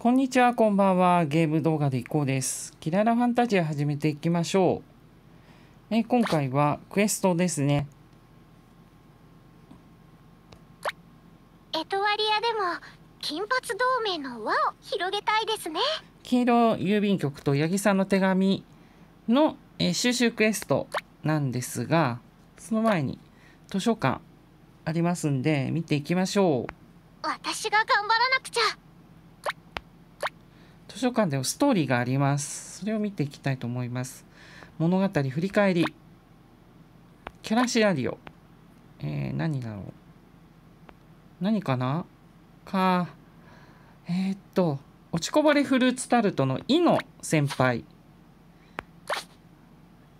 こんにちは、こんばんは。ゲーム動画でいこうです。キララファンタジア始めていきましょう。え今回はクエストですね。エトワリアでも金髪同盟の輪を広げたいですね黄色郵便局と八木さんの手紙の、えー収集クエストなんですが、その前に図書館ありますんで見ていきましょう。私が頑張らなくちゃ図書館ではストーリーがあります。それを見ていきたいと思います。物語振り返り。キャラシナリオ。えー、何だろう。何かな？か。えー、っと、落ちこぼれフルーツタルトのイの先輩。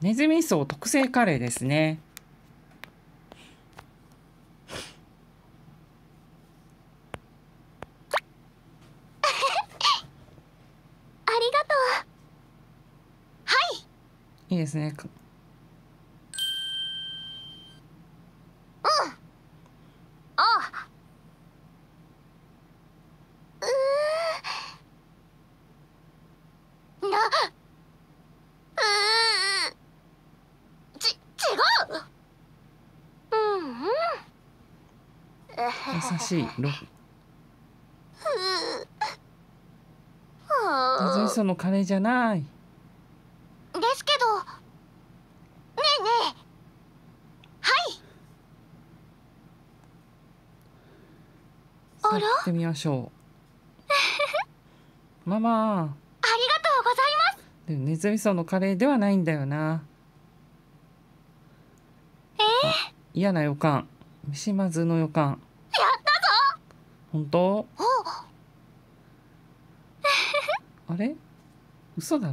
ネズミ層特製カレーですね。ありがとうはいいいですね。あ。うーな。うーち違う。うん。うん優しい。ロのカレー。じゃない。ですけどねえねえはいさああら？行ってみましょう。ママ。ありがとうございますでもネズミ層のカレーではないんだよな。えあ嫌な予感。飯まずの予感。やったぞ本当？お あれ？嘘だろ？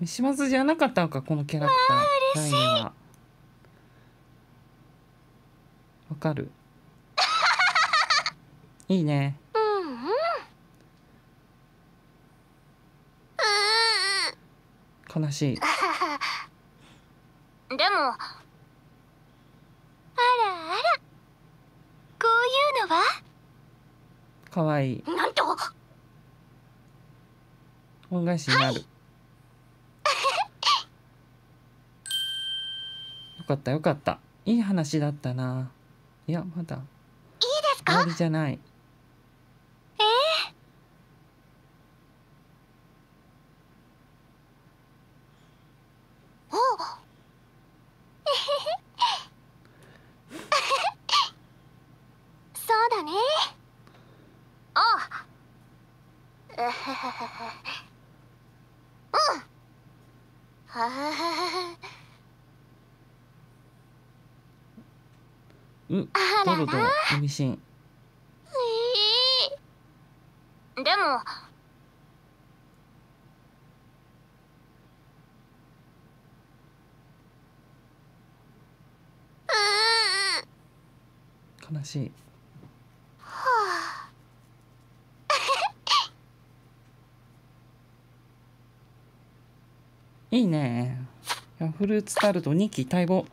飯まずじゃなかったのかこのキャラクター。ラインは。わかる？いいね。うんうんう悲しい。でもあらあらこういうのは？かわいい。なんと？恩返しになる。よかったよかった。いい話だったな。いやまだいいですか？終わりじゃない。おそうだねあうへへへへうんはははう、あららドロドロ意味深。えでも悲しい。はいいね。いやフルーツタルト2期待望、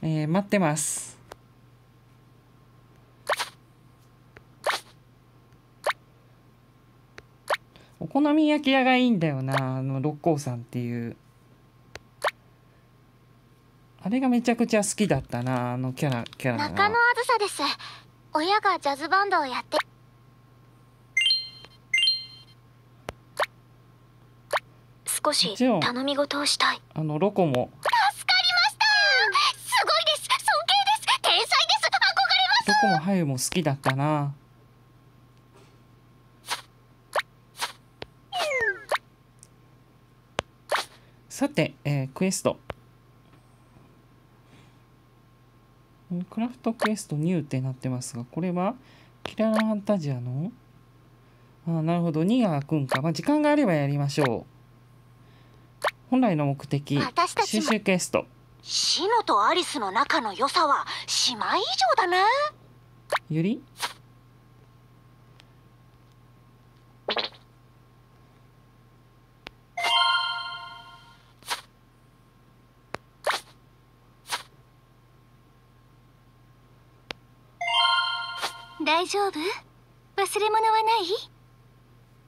えー待ってます。お好み焼き屋がいいんだよな、あの六甲山っていう。あれがめちゃくちゃ好きだったな、あのキャラ、キャラが中野。あずさです。親がジャズバンドをやって。少し頼み事をしたい。あのロコも、助かりました。すごいです。尊敬です。天才です。憧れます。ロコもハユも好きだったな。さて、えークエスト。んクラフトクエストニューってなってますが、これはキララファンタジアの？あーなるほど、2が開くんか。まあ、時間があればやりましょう。本来の目的、収集クエスト。シノとアリスの仲の良さは姉妹以上だなゆり大丈夫？忘れ物はない？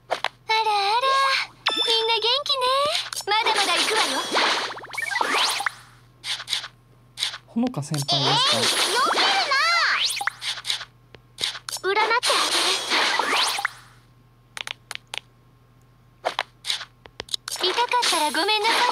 あらあらみんな元気ね。まだまだ行くわよ。ほのか先輩ですか？よけるな。占ってあげる。痛かったらごめんなさい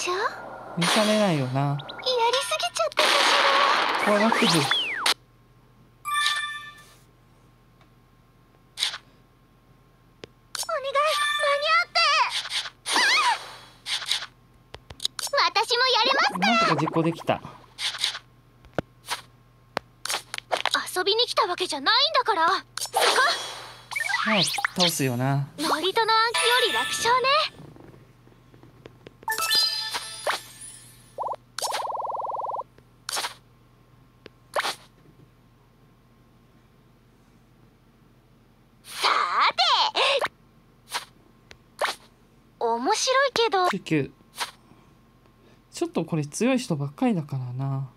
しょ？や許されないよな。りすぎちゃったかし怖がってる。らお願い。間に合って。あ私もやれますなんとか実行できた。遊びに来たわけじゃないんだから。そこ。まあ倒すよな。ノリとの暗記より楽勝ねちょっとこれ強い人ばっかりだからな。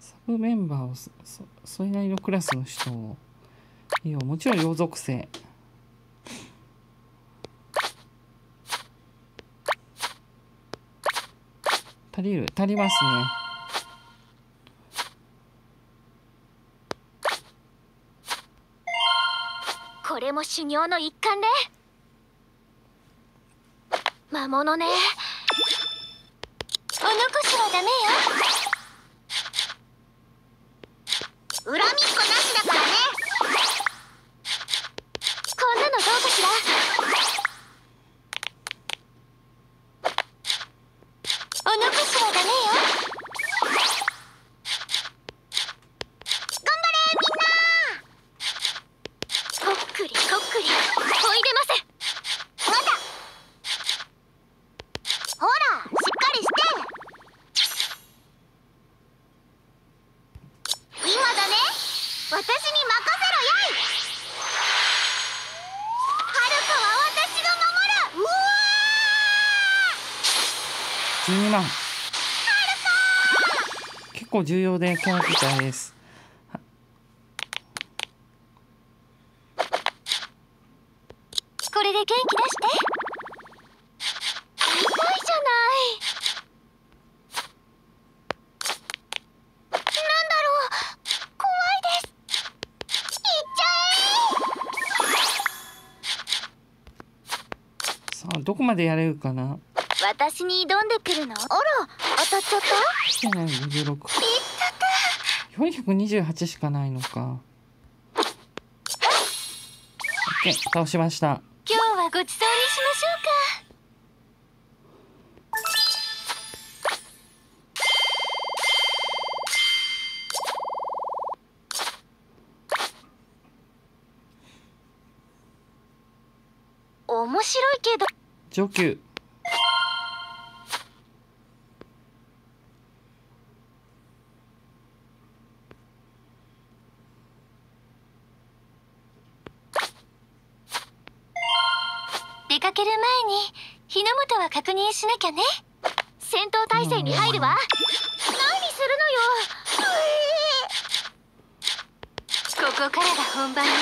サブメンバーをそそれなりのクラスの人をいやもちろん洋属性足りる？足りますね。も修行の一環で魔物ね。お残しはダメよ。恨みっこなしだからねこんなのどうかしらお残しはダメよ頑張れみんなこっくりこっくりおいでませまだほらしっかりして今だね私に任せろやいはるかは私が守るうわ12万結構重要でキャラクターです。ーこれで元気出して。痛いじゃない。なんだろう。怖いです。いっちゃさあどこまでやれるかな。え私に挑んでくるの？あら当たっちゃった？来てない56 428しかないのか。OK 倒しました。今日はごちそうにしましょうか。面白いけど。上級確認しなきゃね。戦闘態勢に入るわ。何するのよ。ここからが本番よ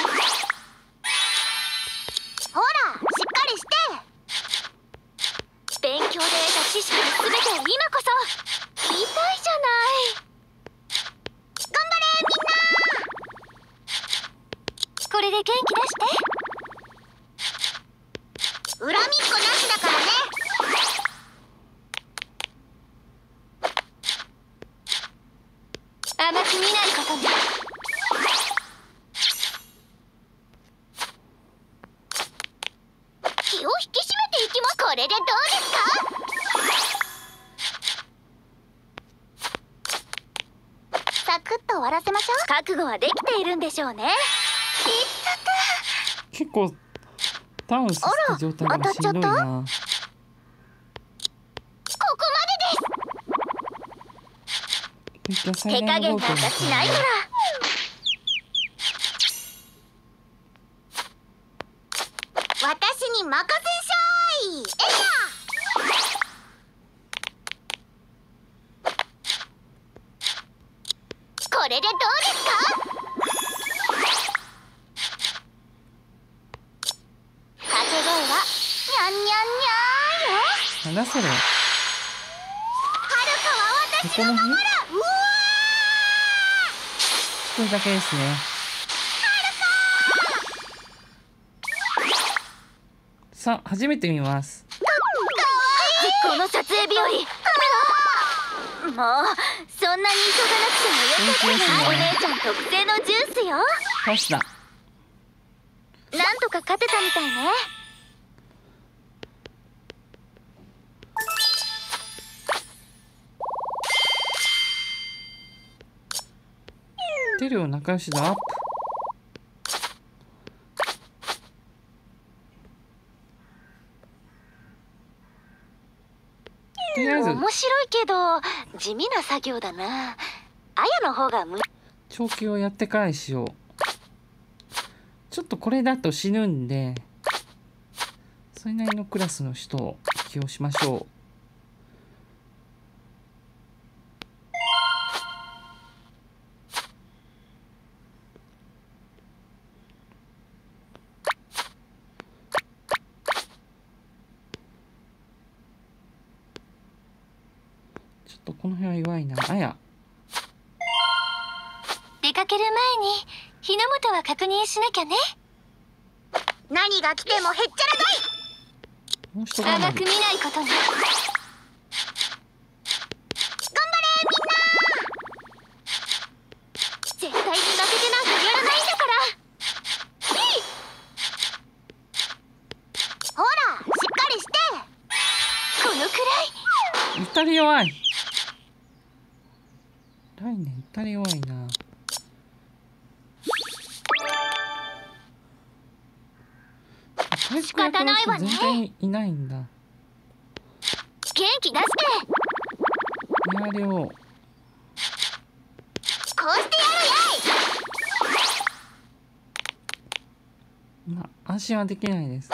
構ダウンさせた状態がしんどいな。ここまでです。手加減なんかしないから私に任せんしゃいえいやこれでどうですか掛け声はにゃんにゃんにゃーよなんだそれはるかは私のままだうわ一人だけですね。さあ初めて見ます。この撮影日和。もうそんなに急がなくてもよかったな。お姉ちゃん特製のジュースよ。倒した。なんとか勝てたみたいねテルオ仲良しだ。アップとりあえず。面白いけど地味な作業だな。あやの方がむ。長期をやってからしよう。ちょっとこれだと死ぬんでそれなりのクラスの人を起用しましょう認しなきゃね。何が来てもへっちゃらもう一頑張甘くり見ないことに頑張れみんな絶対に負けてなんかやらないんだから。いい。ほらしっかりして。このくらい。イタリ弱い来年イタリ弱いな回復役の人全然いないんだ。元気出して。やれをこうしてやるやい。まあ安心はできないです。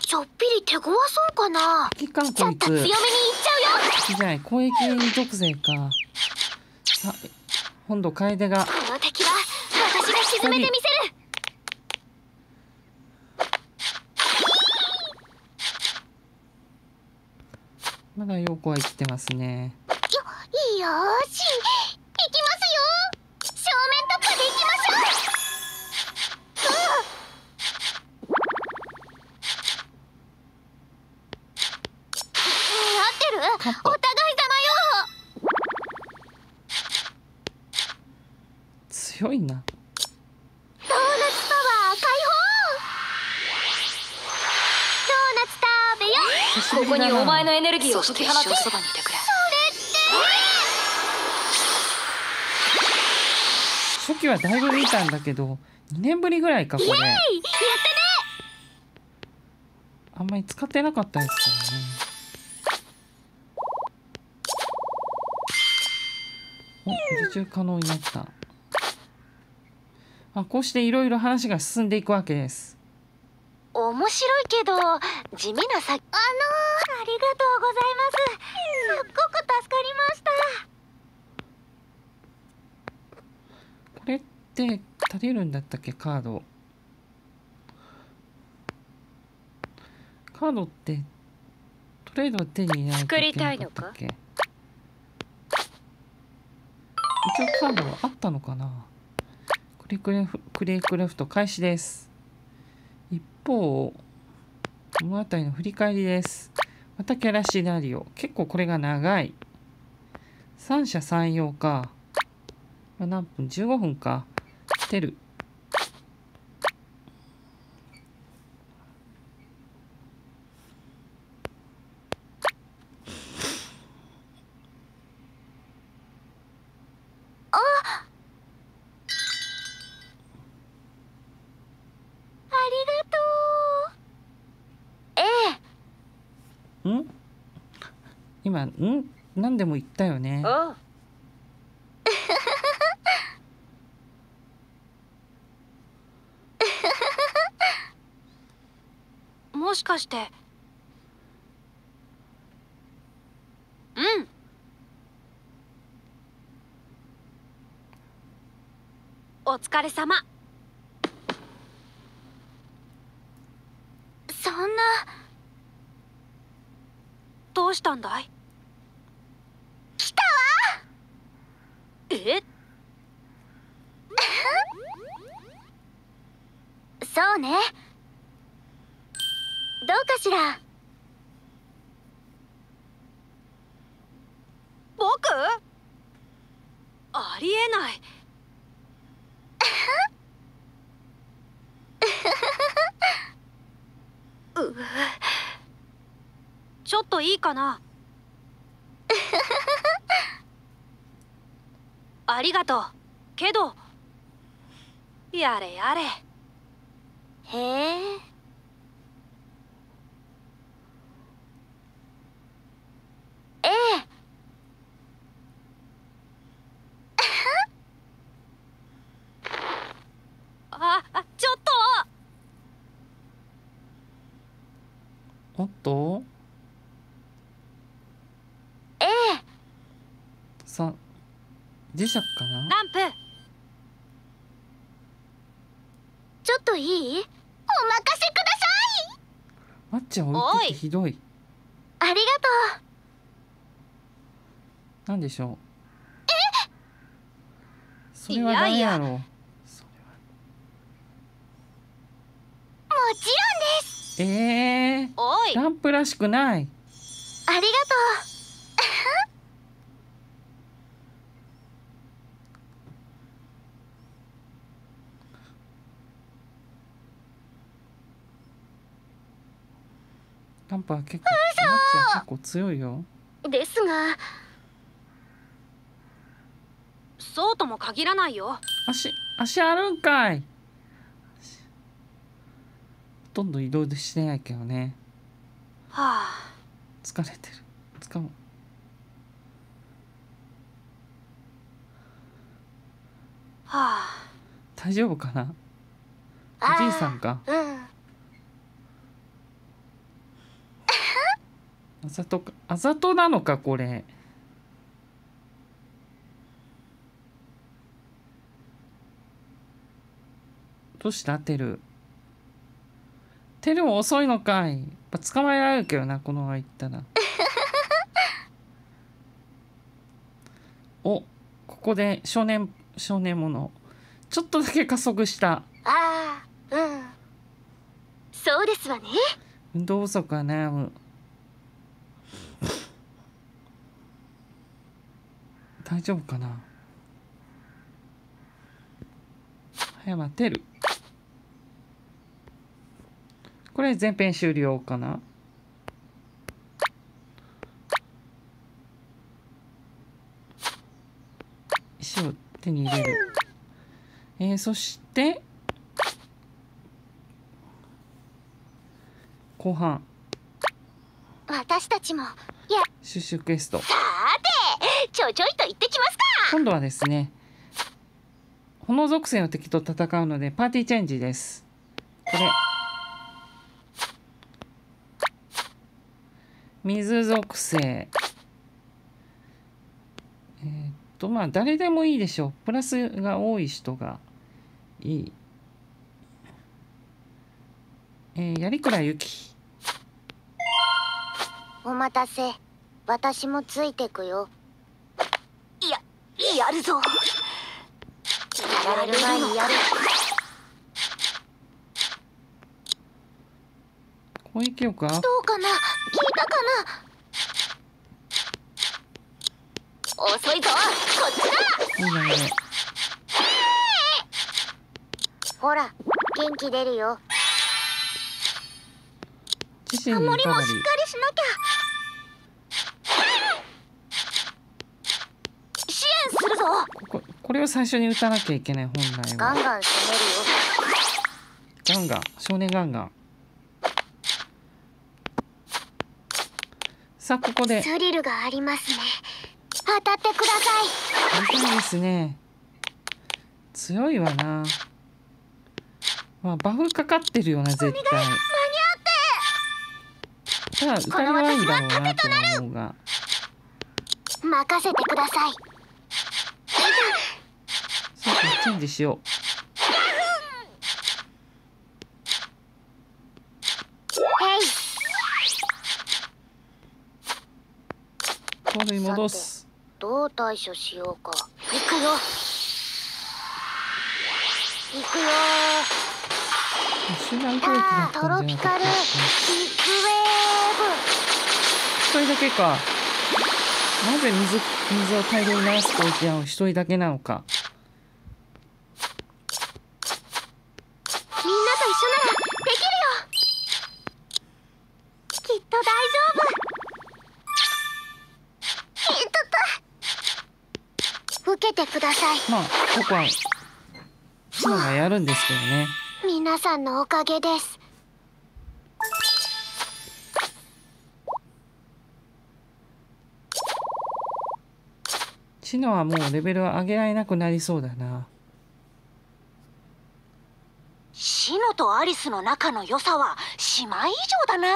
ちょっぴり手強そうかなちょっと強めにいっつちゃうよ敵じゃない攻撃属性かあ今度楓が。この敵は私が沈めてみせる。まだ陽子は生きてますね。よよーしそばにいて。くれ初期はだいぶ見たんだけど2年ぶりぐらいかこれ。やったねあんまり使ってなかったですからね。お受注可能になった。あこうしていろいろ話が進んでいくわけです。面白いけど地味なさあのー、ありがとうございます。すっごく助かりました。これって足りるんだったっけ？カード。カードってトレード手に入れないといけなかったっけ？一応カードはあったのかな？クレクレフクレイクラフト開始です一方物語の振り返りです。またキャラシナリオ。結構これが長い。三者三様か、ま、何分？15分か。てるありがとうえん今ん？何でも言ったよね。おう もしかして。うん。お疲れ様。えそんな。どうしたんだい来たわえそうね。どうかしら？僕？ありえない。ちょっといいかな？ありがとう。けどやれやれへえ。え。えああちょっと。おっと。ええ。さ磁石かな？ランプ。ちょっといい？マッチ置いててひどい。ありがとなんでしょう。それはダメやろそれは。うもちろんです。えー、おい。ランプらしくない。ありがとランプは結構マッチは結構強いよ。うですがそうとも限らないよ。足足あるんかい。ほとんど移動してないけどね。はあ。疲れてる。使うはあ。大丈夫かな？おじいさんか？うんあざとかあざとなのかこれ。どうした？テル。テルも遅いのかい。やっぱ捕まえられるけどなこのまま行ったら。おここで少年少年もの。ちょっとだけ加速した。ああうん。そうですわね。運動不足は悩む大丈夫かな？葉山てる。これ前編終了かな？石を手に入れる。えー、そして後半。私たちも。や。収集クエスト。さてちょちょいと行ってきますか。今度はですね炎属性の敵と戦うのでパーティーチェンジです。これ水属性。えーっとまあ誰でもいいでしょう。プラスが多い人がいい。えー、やりくらゆき。お待たせ。私もついてくよ。いやるぞ。やる前にやる。どうか。な聞いたかな？遅いぞ。こっちだ。いいねいい。ねほら元気出るよ。自身にリカバリーりしなきゃ支援するぞこれを最初に打たなきゃいけない本来は。ガンガン攻めるよ。ガンガン少年ガンガン。さあここで。スリルがありますね。当たってください。いいですね。強いわな。まあバフかかってるよな絶対。間に合ただ打たれはいいんだろうなとは思うが。任せてくださいそうそうチェンジしよう。盗塁戻す。どう対処しようか。行くよ。行くよ。トロピカルビッグウェーけ一人だけか。なぜ水水を大量に流す攻撃なの？一人だけなのかここはチノがやるんですけどね。皆さんのおかげです。チノはもうレベルを上げられなくなりそうだな。シノとアリスの仲の良さは姉妹以上だな。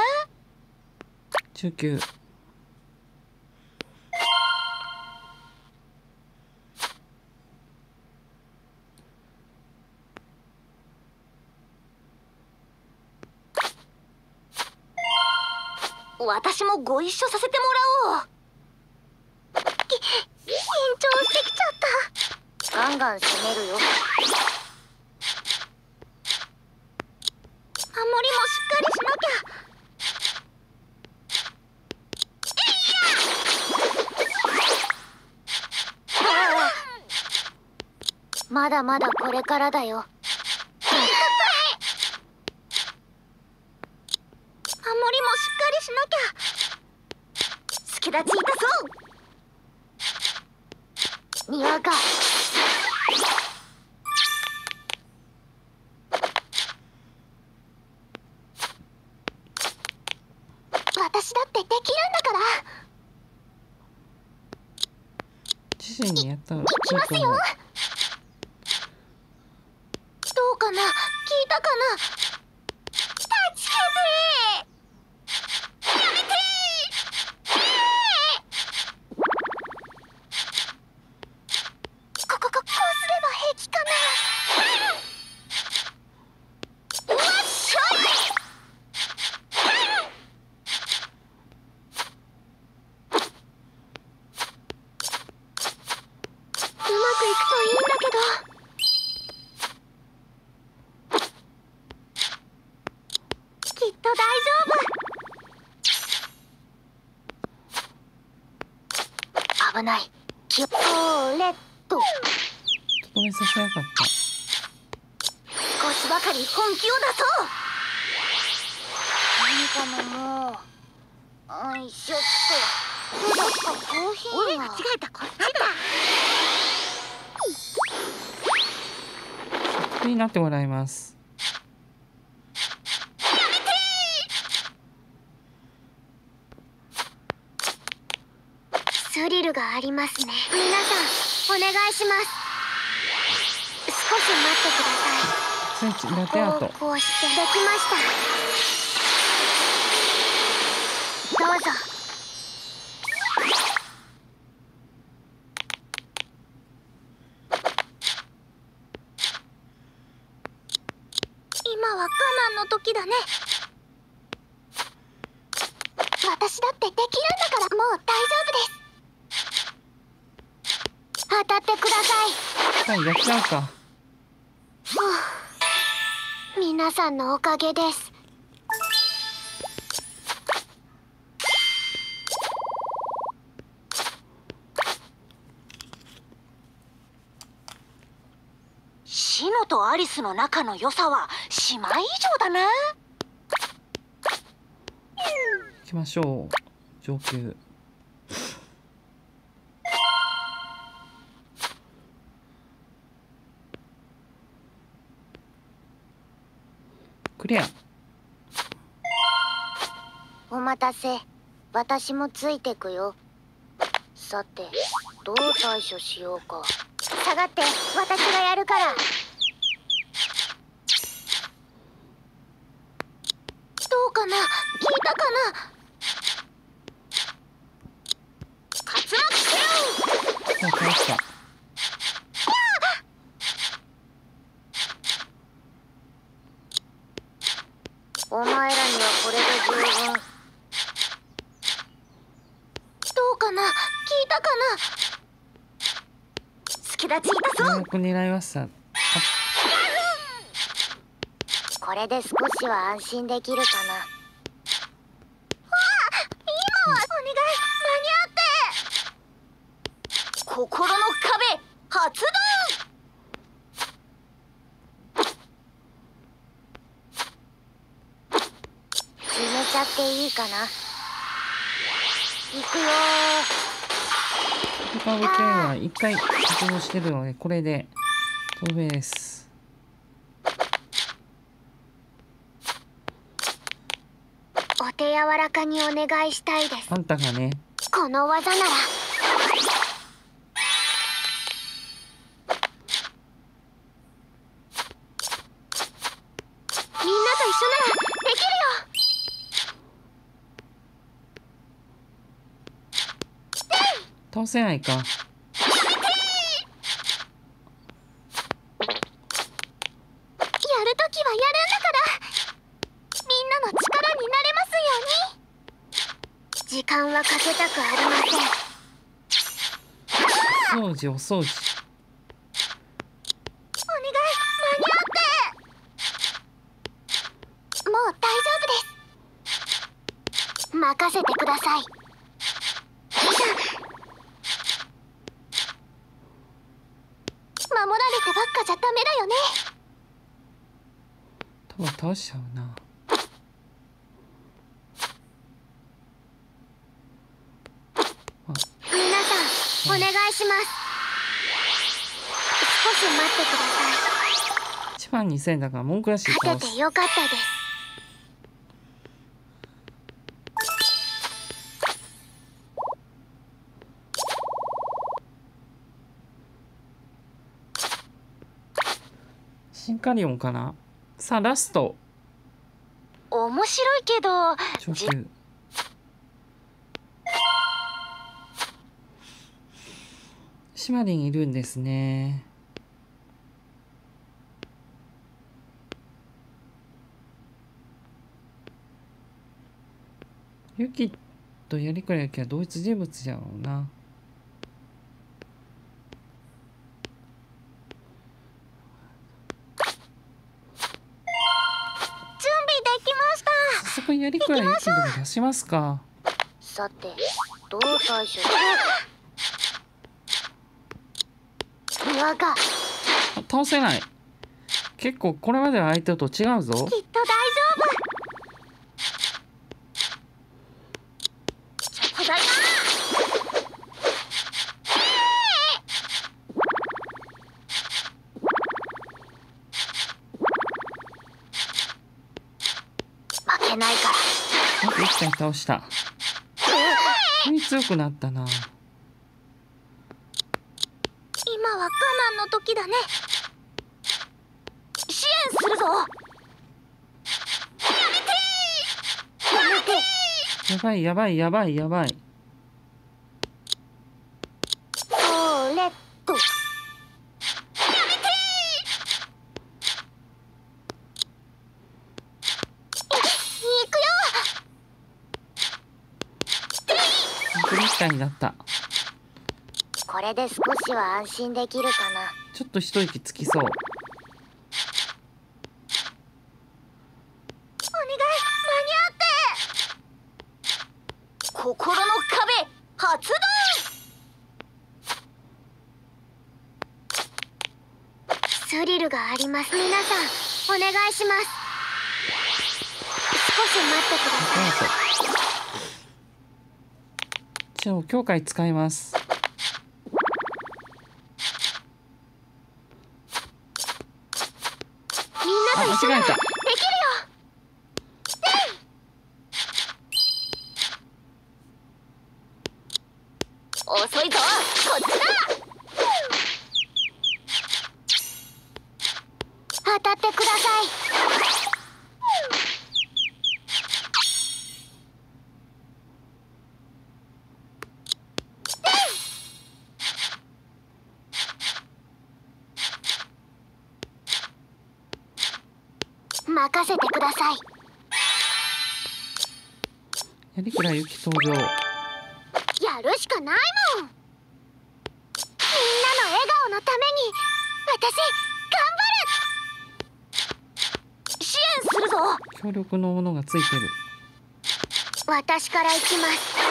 19私もご一緒させてもらおう。緊張してきちゃった。ガンガン攻めるよ。守りもしっかりしなきゃ。まだまだこれからだよ守りもしっかりしなきゃ隙立ちいたぞ庭か私だってできるんだから自身にやったらいいいきますよと思うどうかな聞いたかな助けてやめてここここうすれば平気かなうわっしょいうまくいくといいんだけどきっと大丈夫危ない気をそれっととどめさせなかった少しばかり本気を出そう何かももうよいしょっとそうだコーヒーおい間違えたこっちだになってもらいます。スリルがありますね。皆さんお願いします。少し待ってください。スイッチラテアートこうして。できました。どうぞ今は我慢の時だね。私だってできるんだからもう大丈夫です。当たってください。はいやっちゃうか。皆さんのおかげです。シノとアリスの仲の良さは姉妹以上だな。行きましょう。上級。クリア。お待たせ。私もついてくよ。さてどう対処しようか。下がって私がやるからどうかな聞いたかな？竜巻しろさあ。倒したお前らにはこれで十分。どうかな？聞いたかな？隙立ちいたぞ狙いました。これで少しは安心できるかな今はお願い間に合って心の壁発動決めちゃっていいかな。行くよフカブ系は一回発動してるのでこれで透明です。お手柔らかにお願いしたいです。あんたがね。この技ならすように。時間はかけたくありません。お掃除お掃除。お願い。間に合って。もう大丈夫です。任せてください守られてばっかじゃダメだよね多分倒しちゃうな皆さんお願いします。少し待ってくださ1万2000だから文句なしでい勝ててよかったです。シンカリオンかな？さあラスト。面白いけど上級シマリンいるんですね。ユキとやりくらゆきは同一人物じゃろうなくらゆきでも出しますかさてどう対処し岩があ倒せない。結構これまでの相手と違うぞ。きっと大丈夫倒した。強くなったな。今は我慢の時だね。支援するぞ。やめてやばいやばいやばいやばいそれっと行くよグリッターになったこれで少しは安心できるかな。ちょっと一息つきそう。お願い間に合って。心の壁発動。スリルがあります。皆さんお願いします。少し待ってください。じゃあ強化使います当たってください。任せてください。やりくらゆき登場。やるしかないもん。みんなの笑顔のために私強力のものがついてる。私から行きます。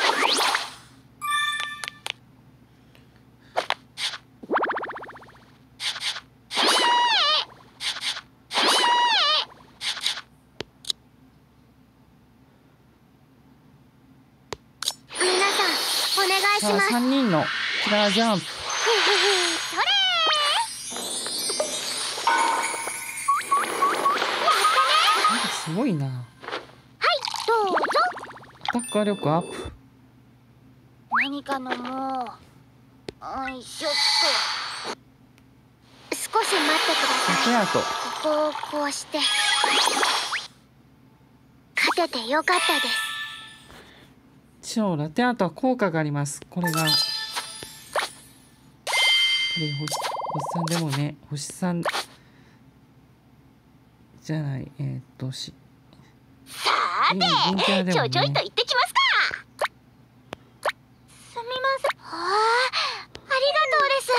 アタッカー力アップ？何か飲もうよいしょっと。少し待ってください。ラテアートここをこうして。勝ててよかったです。超ラテアートは効果があります。これが。これ星星さんでもね星さんじゃない。えー、っとし。さ銀銀キャラでもちょちょいとね行ってきますかすみませんああありがとうです。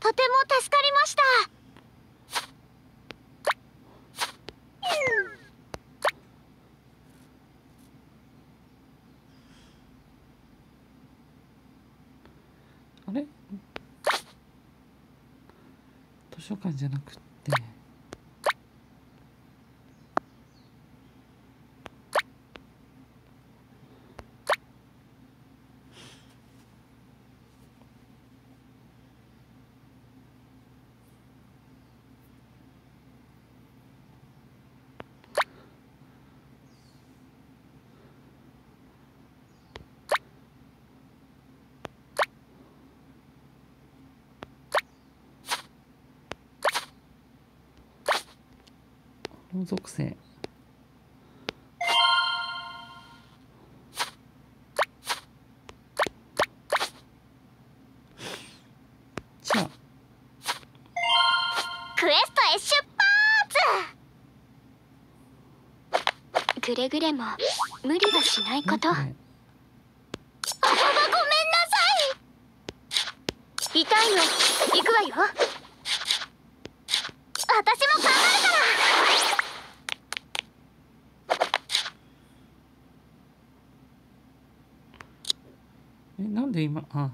とても助かりました。あれ？図書館じゃなくて。この属性。じゃあ。クエストへ出発。くれぐれも無理はしないこと。あばばごめんなさい。痛いよ。行くわよ。私も頑張るからえなんで今あ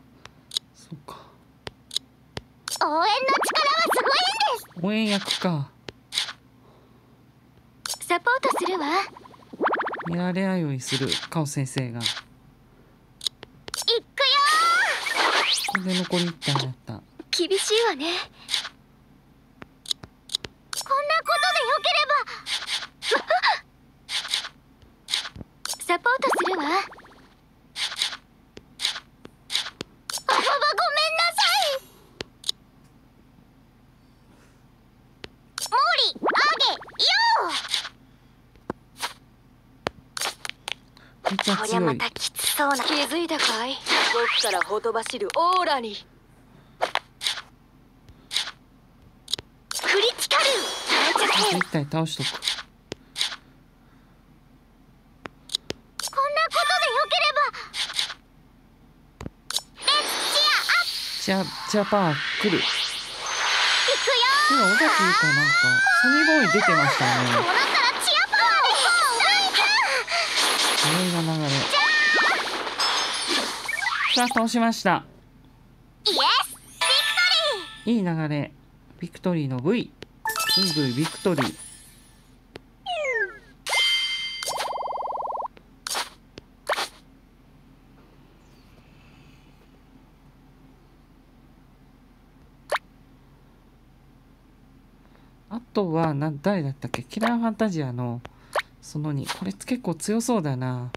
そっか。応援の力はすごいんです。応援役か。サポートするわ。見られ合いをするカオ先生が。こ行くよれで残り1体だった。厳しいわね。こんなことでよければ。サポートするわあばばごめんなさいモーリーあげよめっちゃこりゃま強い。たきつそうな。気づいたかい？僕からほとばしるオーラに。クリティカルあと1体倒しとく。こんなことでよければ。レッツチアアップチアチアパワー来る。行くよ今尾崎優香なんか。ソニーボーイ出てましたこうなねったらチアパワーで早いな流れ。さあ倒しました。イエスビクいい流れ。ビクトリーの V VV ビクトリー。あとはな誰だったっけ？キラーファンタジアのその2これ結構強そうだな。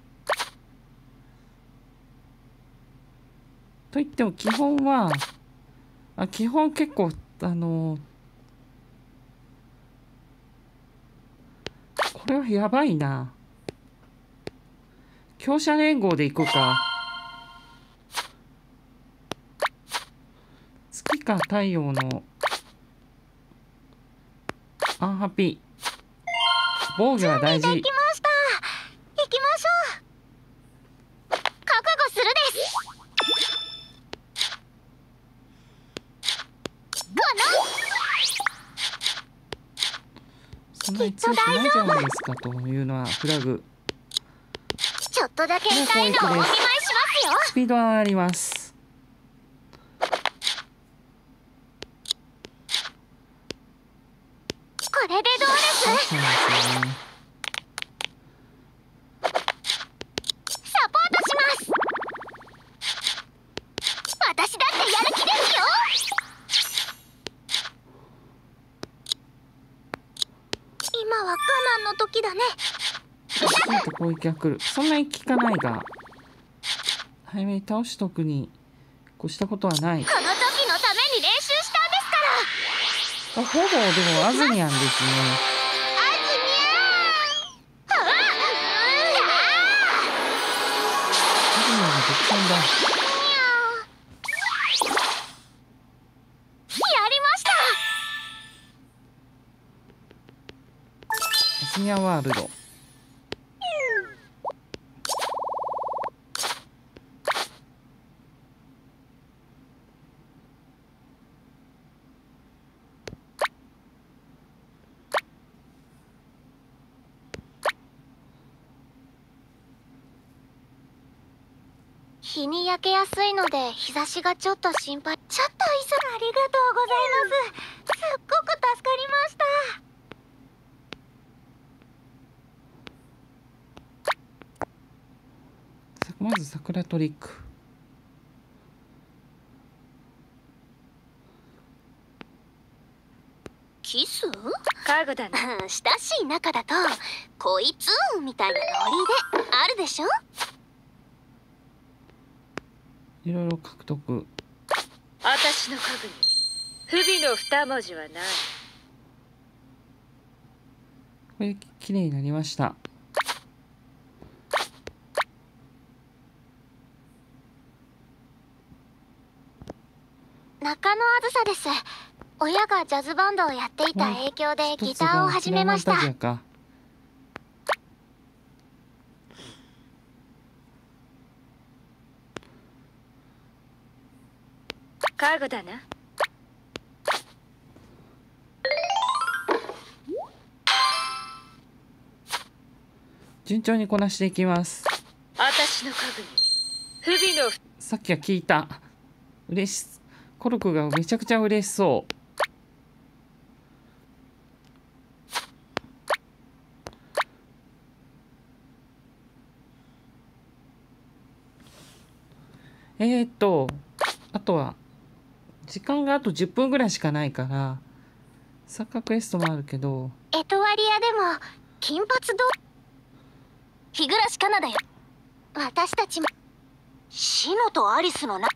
といっても基本はあ基本結構あのこれはやばいな。強者連合でいくか。月か太陽のアンハピー。防御は大事。できました。行きましょう。覚悟するです。そんな？に強くないじゃないですか？というのはフラグ。ちょっとだけ痛いのをお見舞いしますよ。スピードは上がります攻撃が来る。そんなに効かないが早めに倒しとくに越したことはないこの時のために練習したんですからあほぼでもアズニアンですねあずみゃーあアズニアンが独占だやりましたアズニアワールド日に焼けやすいので日差しがちょっと心配。ちょっと急ありがとうございます。すっごく助かりました。さまず桜トリック。キス？家具だな親しい仲だとこいつみたいなノリで。あるでしょ？いろいろ獲得。私の家具に不備の二文字はない。これ綺麗になりました。中野あずさです。親がジャズバンドをやっていた影響でギターを始めました一つがキラーファンタジアか家具だな順調にこなしていきます。私の家具に不備のさっきは聞いた。嬉しコルクがめちゃくちゃ嬉しそう。えー、っとあとは時間があと10分ぐらいしかないからサッカークエストもあるけど。エトワリアでも金髪ど日暮かなだよ。私たちもシノとアリスのな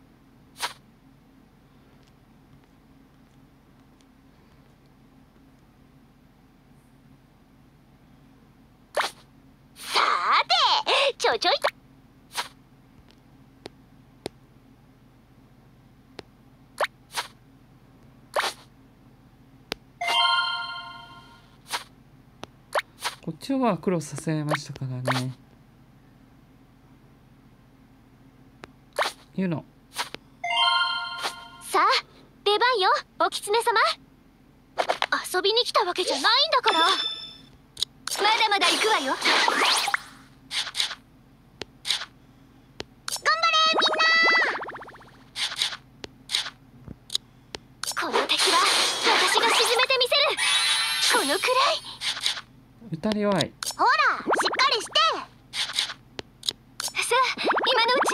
さーてちょちょい初は苦労させましたからね。いうのさ出番よお狐様。遊びに来たわけじゃないんだから。まだまだ行くわよ。打たれ弱いほらしっかりして。さあ今のうちに。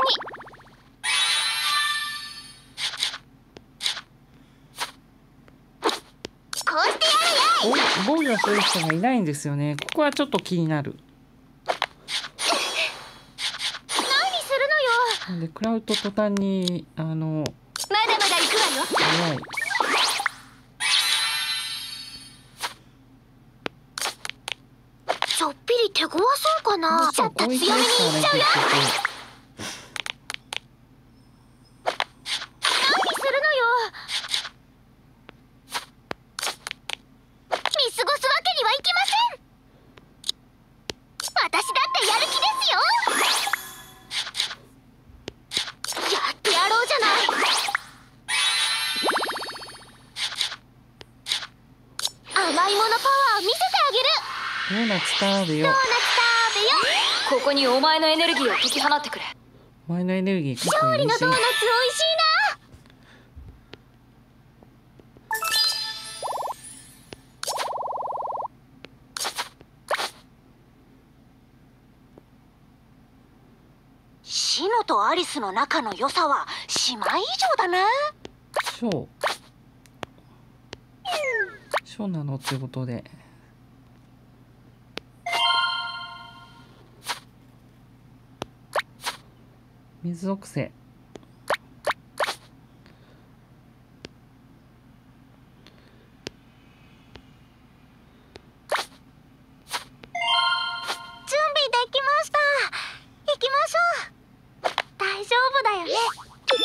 こうしてやるやい。お防御をする人がいないんですよね。ここはちょっと気になる。何するのよ。なんで食らうと途端にあのまだまだ行くわよ手強そうかな。ちょっと強めにいっちゃうよ。解き放ってくれ。お前のエネルギー。勝利のドーナツ美味しいな。シノとアリスの仲の良さは姉妹以上だな。ショー。ショーなのってことで水属性。準備できました。行きましょう。大丈夫だよね。きっ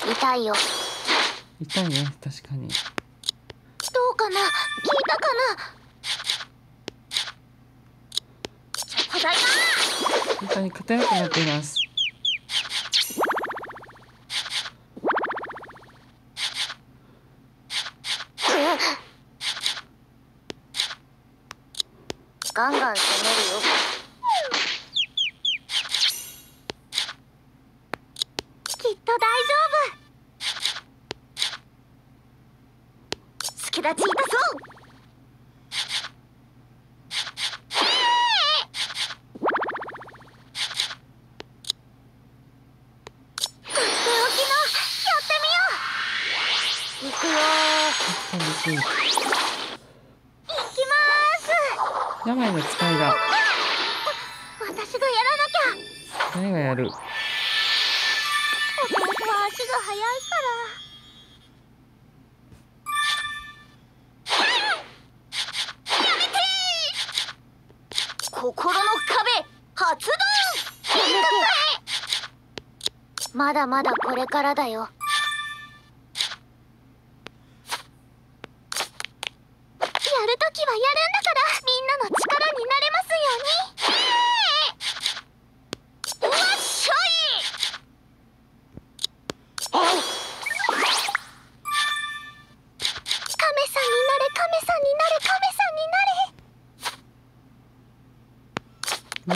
と。痛いよ。痛いね確かに。どうかな？聞いたかなちょうだいな本当に硬くなっています。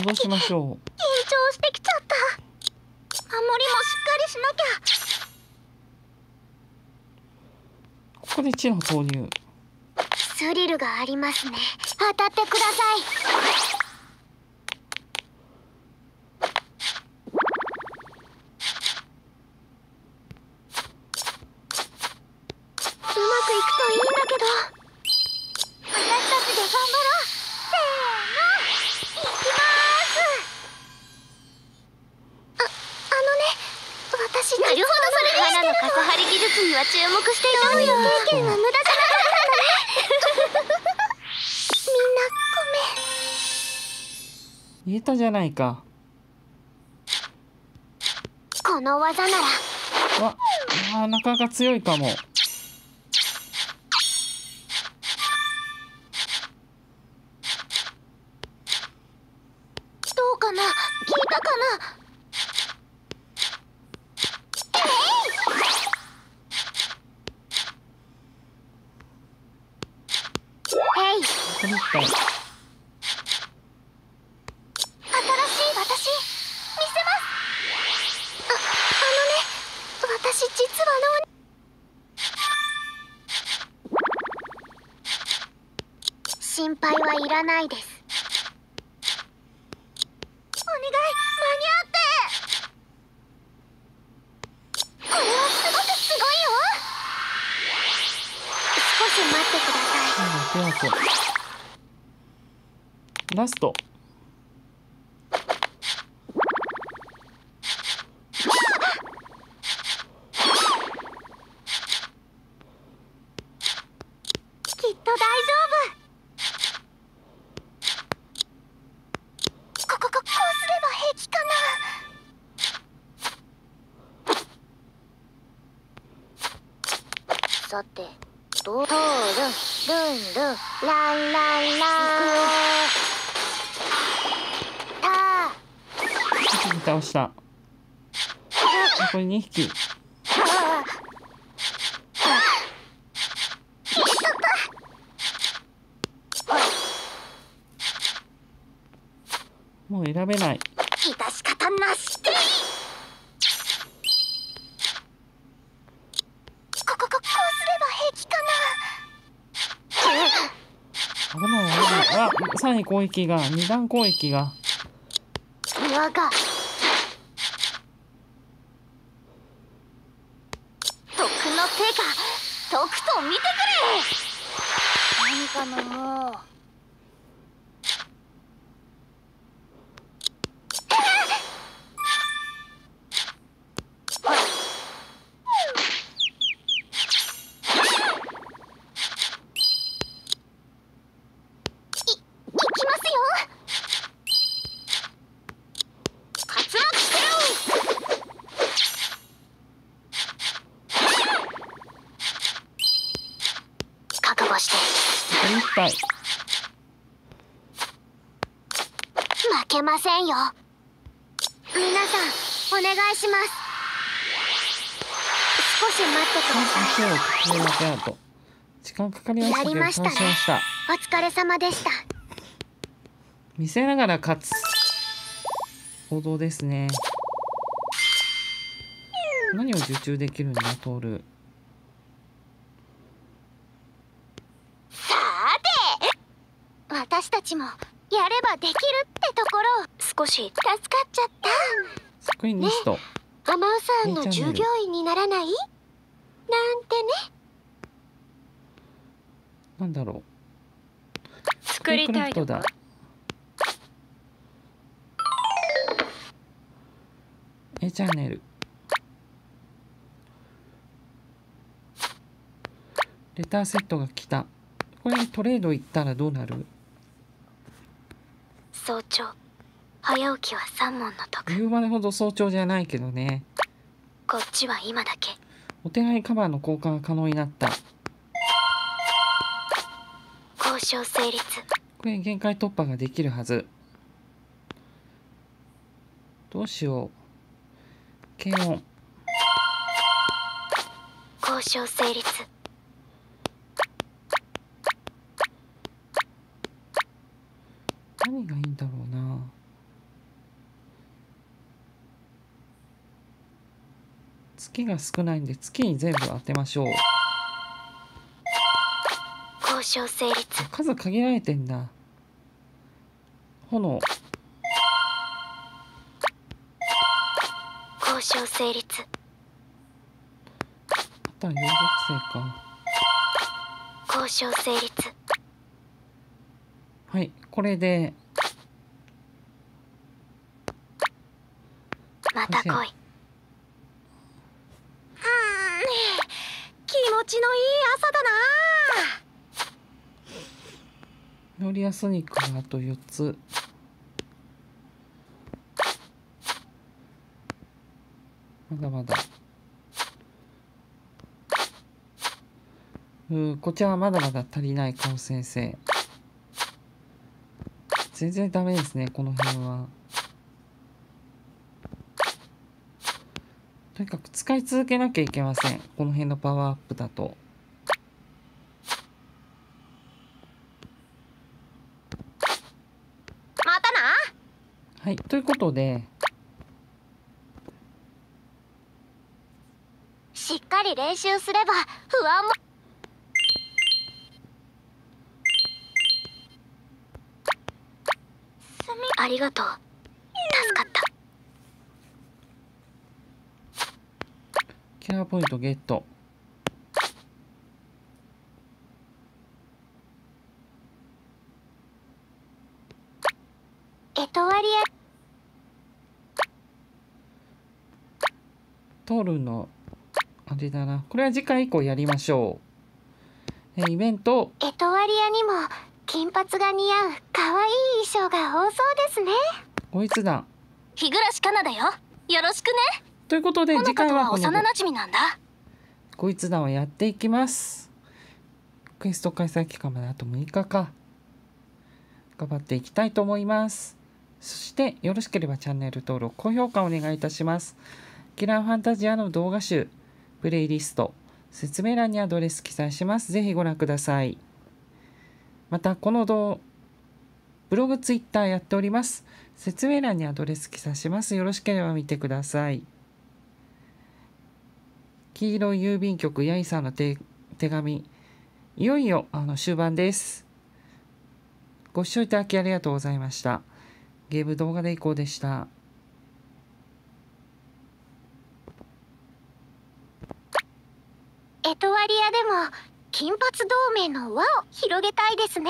なれ戻しましょう緊張してきちゃった守りもしっかりしなきゃここで地の投入スリルがありますね当たってくださいないか。この技なら。わあーなかなか強いかもラスト。に攻撃が二段攻撃が。我が徳の手がとくと見てくれ何かのもういいきますよ活躍してる覚悟して残り1体ませんよ。皆さんお願いします。少し待ってくださ手をこれだけだと時間かかりましたけど倒しまやりましたお疲れ様でした。見せながら勝つ王道ですね。何を受注できるんだトール。さて私たちもやればできるってところ。少し助かっちゃった。スクリーンリスト、アマウさんの従業員にならない？なんてね。なんだろう。作りたいだ A チャンネル。レターセットが来た。これにトレード行ったらどうなる？早朝早起きは三問の得。言うまでほど早朝じゃないけどね。こっちは今だけ。お手紙カバーの交換が可能になった。交渉成立。これ限界突破ができるはず。どうしよう。軽音交渉成立何がいいんだろうな。月が少ないんで月に全部当てましょう。交渉成立。数限られてんだ。炎。交渉成立。あとは有属性か。交渉成立はいこれで。また来い。気持ちのいい朝だな。ノリアソニックがあと4つ。まだまだ。うーこちらはまだまだ足りないカオ先生全然ダメですねこの辺はとにかく使い続けなきゃいけませんこの辺のパワーアップだと。またな？はいということでしっかり練習すれば不安も。ありがとう。助かった。キラーポイントゲット。エトワリアトルのあれだな。これは次回以降やりましょう、えーイベント。エトワリアにも金髪が似合う可愛い衣装が多そうですね。ご閲覧日暮かなだよ。よろしくね。ということで次回方はこのは幼馴染なんだ。ご閲覧をやっていきます。クエスト開催期間まであと6日か。頑張っていきたいと思います。そしてよろしければチャンネル登録高評価お願いいたします。キラーファンタジアの動画集プレイリスト説明欄にアドレス記載します。ぜひご覧くださいまたこの動ブログツイッターやっております。説明欄にアドレス記載します。よろしければ見てください。黄色い郵便局ヤイさんの手手紙。いよいよあの終盤です。ご視聴いただきありがとうございました。ゲーム動画でいこうでした。エトワリアでも金髪同盟の輪を広げたいですね。